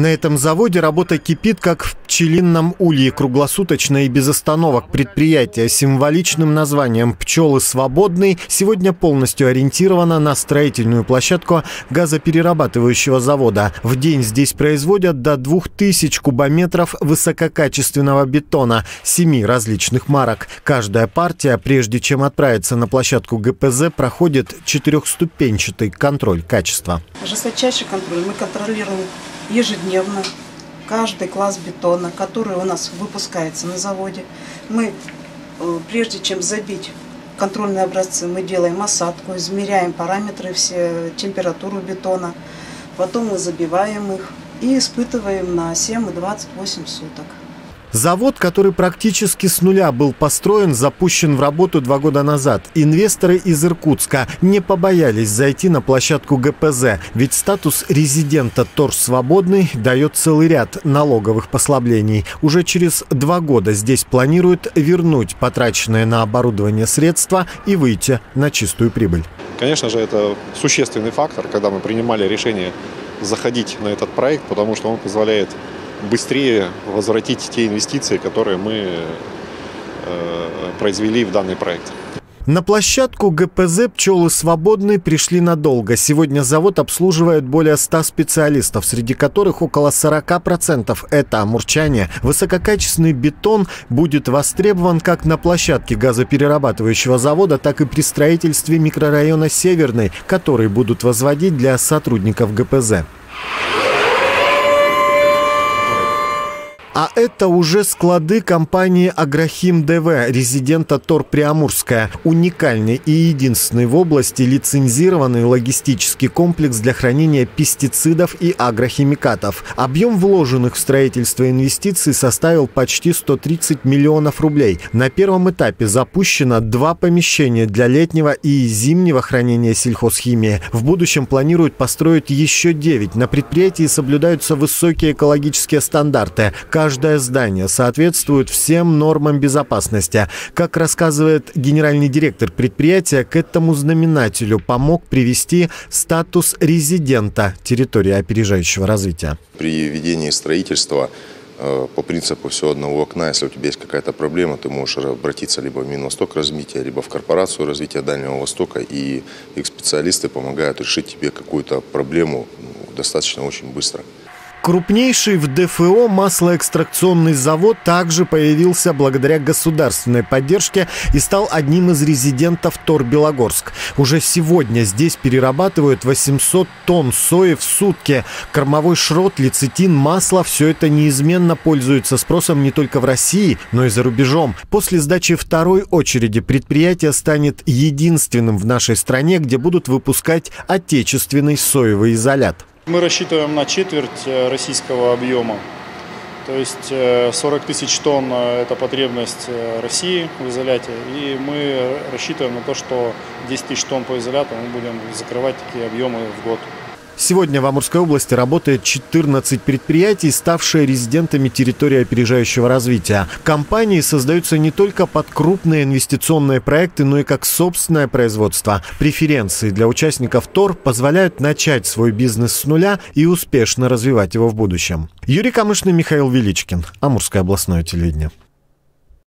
На этом заводе работа кипит, как в пчелином улье, круглосуточно и без остановок. Предприятие с символичным названием «Пчелы свободный» сегодня полностью ориентировано на строительную площадку газоперерабатывающего завода. В день здесь производят до 2000 кубометров высококачественного бетона, семи различных марок. Каждая партия, прежде чем отправиться на площадку ГПЗ, проходит четырехступенчатый контроль качества. Жесточайший контроль. Мы контролируем ежедневно каждый класс бетона, который у нас выпускается на заводе. Мы, э, прежде чем забить контрольные образцы, мы делаем осадку, измеряем параметры, все температуру бетона. Потом мы забиваем их и испытываем на 7 и 28 суток. Завод, который практически с нуля был построен, запущен в работу два года назад. Инвесторы из Иркутска не побоялись зайти на площадку ГПЗ, ведь статус резидента ТОР «Свободный» дает целый ряд налоговых послаблений. Уже через два года здесь планируют вернуть потраченные на оборудование средства и выйти на чистую прибыль. Конечно же, это существенный фактор, когда мы принимали решение заходить на этот проект, потому что он позволяет быстрее возвратить те инвестиции, которые мы э, произвели в данный проект. На площадку ГПЗ «Пчелы свободные» пришли надолго. Сегодня завод обслуживает более 100 специалистов, среди которых около 40% это амурчане. Высококачественный бетон будет востребован как на площадке газоперерабатывающего завода, так и при строительстве микрорайона «Северный», который будут возводить для сотрудников ГПЗ. А это уже склады компании «Агрохим ДВ», резидента Тор Приамурская. Уникальный и единственный в области лицензированный логистический комплекс для хранения пестицидов и агрохимикатов. Объем вложенных в строительство инвестиций составил почти 130 миллионов рублей. На первом этапе запущено два помещения для летнего и зимнего хранения сельхозхимии. В будущем планируют построить еще 9. На предприятии соблюдаются высокие экологические стандарты – каждое здание соответствует всем нормам безопасности. Как рассказывает генеральный директор предприятия, к этому знаменателю помог привести статус резидента территории опережающего развития. При ведении строительства э, по принципу все одного окна, если у тебя есть какая-то проблема, ты можешь обратиться либо в Минвосток развития, либо в корпорацию развития Дальнего Востока, и их специалисты помогают решить тебе какую-то проблему ну, достаточно очень быстро. Крупнейший в ДФО маслоэкстракционный завод также появился благодаря государственной поддержке и стал одним из резидентов Тор Белогорск. Уже сегодня здесь перерабатывают 800 тонн сои в сутки. Кормовой шрот, лецитин, масло – все это неизменно пользуется спросом не только в России, но и за рубежом. После сдачи второй очереди предприятие станет единственным в нашей стране, где будут выпускать отечественный соевый изолят. Мы рассчитываем на четверть э, российского объема. То есть 40 э, тысяч тонн – это потребность э, России в изоляте. И мы рассчитываем на то, что 10 тысяч тонн по изоляту мы будем закрывать такие объемы в год. Сегодня в Амурской области работает 14 предприятий, ставшие резидентами территории опережающего развития. Компании создаются не только под крупные инвестиционные проекты, но и как собственное производство. Преференции для участников ТОР позволяют начать свой бизнес с нуля и успешно развивать его в будущем. Юрий Камышный, Михаил Величкин. Амурское областное телевидение.